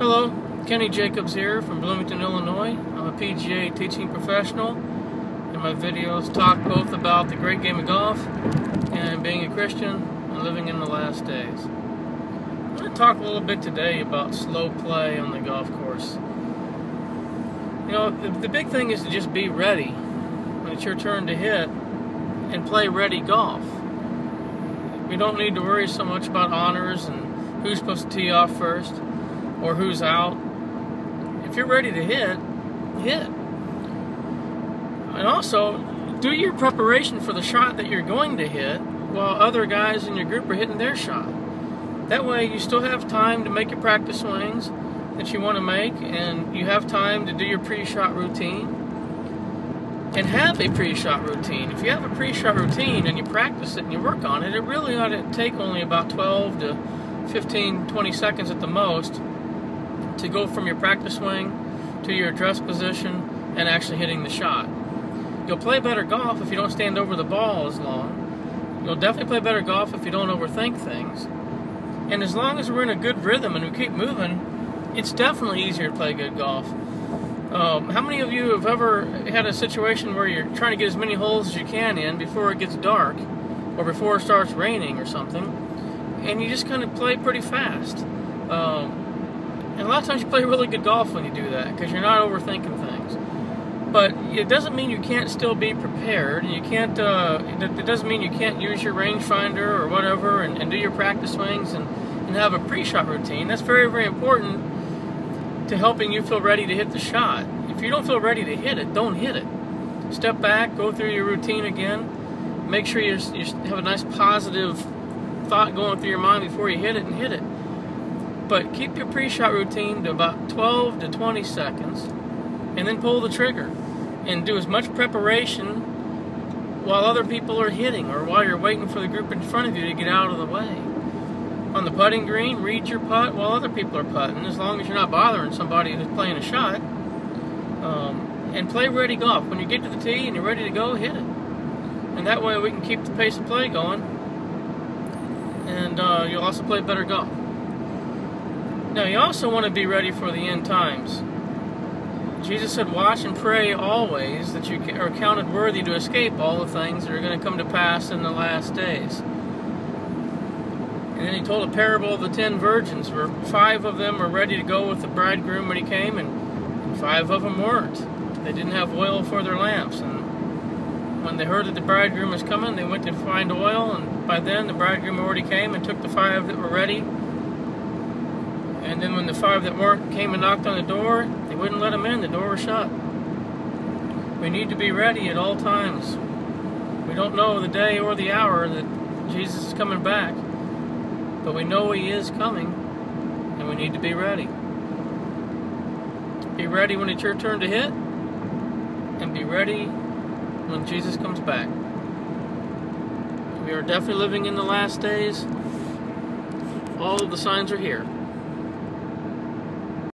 Hello, Kenny Jacobs here from Bloomington, Illinois. I'm a PGA teaching professional, and my videos talk both about the great game of golf and being a Christian and living in the last days. I'm going to talk a little bit today about slow play on the golf course. You know, the, the big thing is to just be ready when it's your turn to hit and play ready golf. We don't need to worry so much about honors and who's supposed to tee off first or who's out. If you're ready to hit, hit. And also, do your preparation for the shot that you're going to hit while other guys in your group are hitting their shot. That way, you still have time to make your practice swings that you want to make, and you have time to do your pre shot routine. And have a pre shot routine. If you have a pre shot routine and you practice it and you work on it, it really ought to take only about 12 to 15, 20 seconds at the most to go from your practice swing to your address position and actually hitting the shot. You'll play better golf if you don't stand over the ball as long. You'll definitely play better golf if you don't overthink things. And as long as we're in a good rhythm and we keep moving, it's definitely easier to play good golf. Um, how many of you have ever had a situation where you're trying to get as many holes as you can in before it gets dark or before it starts raining or something, and you just kind of play pretty fast? Um, and a lot of times you play really good golf when you do that because you're not overthinking things. But it doesn't mean you can't still be prepared. You can't. Uh, it doesn't mean you can't use your rangefinder or whatever and, and do your practice swings and, and have a pre-shot routine. That's very very important to helping you feel ready to hit the shot. If you don't feel ready to hit it, don't hit it. Step back, go through your routine again. Make sure you, you have a nice positive thought going through your mind before you hit it and hit it. But keep your pre-shot routine to about 12 to 20 seconds and then pull the trigger and do as much preparation while other people are hitting or while you're waiting for the group in front of you to get out of the way. On the putting green, read your putt while other people are putting, as long as you're not bothering somebody who's playing a shot. Um, and play ready golf. When you get to the tee and you're ready to go, hit it. And that way we can keep the pace of play going. And uh, you'll also play better golf. Now, you also want to be ready for the end times. Jesus said, Watch and pray always that you are counted worthy to escape all the things that are going to come to pass in the last days. And then he told a parable of the ten virgins, where five of them were ready to go with the bridegroom when he came, and five of them weren't. They didn't have oil for their lamps. And when they heard that the bridegroom was coming, they went to find oil, and by then the bridegroom already came and took the five that were ready and then when the five that weren't came and knocked on the door, they wouldn't let them in. The door was shut. We need to be ready at all times. We don't know the day or the hour that Jesus is coming back, but we know He is coming, and we need to be ready. Be ready when it's your turn to hit, and be ready when Jesus comes back. We are definitely living in the last days. All the signs are here.